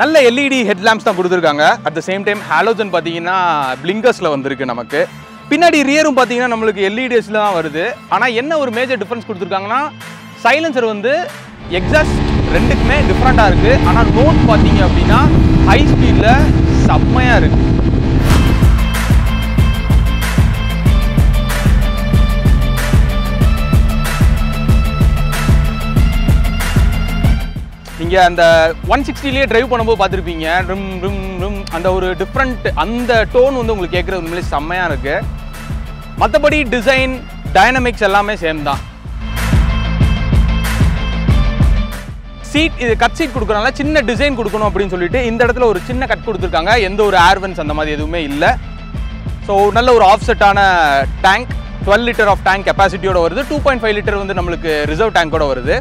நல்ல LED head lamps தான் கொடுத்துருக்காங்க. At the same time halogen பார்த்தீங்கன்னா பிளிங்கர்ஸில் வந்திருக்கு நமக்கு. பின்னாடி ரியரும் பார்த்தீங்கன்னா நம்மளுக்கு எல்இடிஎஸில் தான் வருது. ஆனால் என்ன ஒரு மேஜர் டிஃப்ரென்ஸ் கொடுத்துருக்காங்கன்னா சைலன்சர் வந்து எக்ஸாஸ்ட் ரெண்டுக்குமே டிஃப்ரெண்ட்டாக இருக்குது ஆனால் நோட் பார்த்தீங்க அப்படின்னா ஹை ஸ்பீடில் செம்மையாக இருக்குது நீங்கள் அந்த ஒன் சிக்ஸ்டிலேயே ட்ரைவ் பண்ணும்போது பார்த்துருப்பீங்க. ரிம் ரிம் ரிம் அந்த ஒரு டிஃப்ரெண்ட் அந்த டோன் வந்து உங்களுக்கு கேட்குறது உண்மையிலே செம்மையாக இருக்குது மற்றபடி டிசைன் டைனமிக்ஸ் எல்லாமே சேம் தான். சீட் இது கட் சீட் கொடுக்குறனால சின்ன டிசைன் கொடுக்கணும் அப்படின்னு சொல்லிட்டு இந்த இடத்துல ஒரு சின்ன கட் கொடுத்துருக்காங்க. எந்த ஒரு ஏர்வன்ஸ் அந்த மாதிரி எதுவுமே இல்லை. ஸோ நல்ல ஒரு ஆஃப்செட்டான tank twelve litre of tank கெப்பாசிட்டியோட வருது. டூ பாயிண்ட் ஃபைவ் லிட்டர் வந்து நம்மளுக்கு ரிசர்வ் டேங்கோட வருது.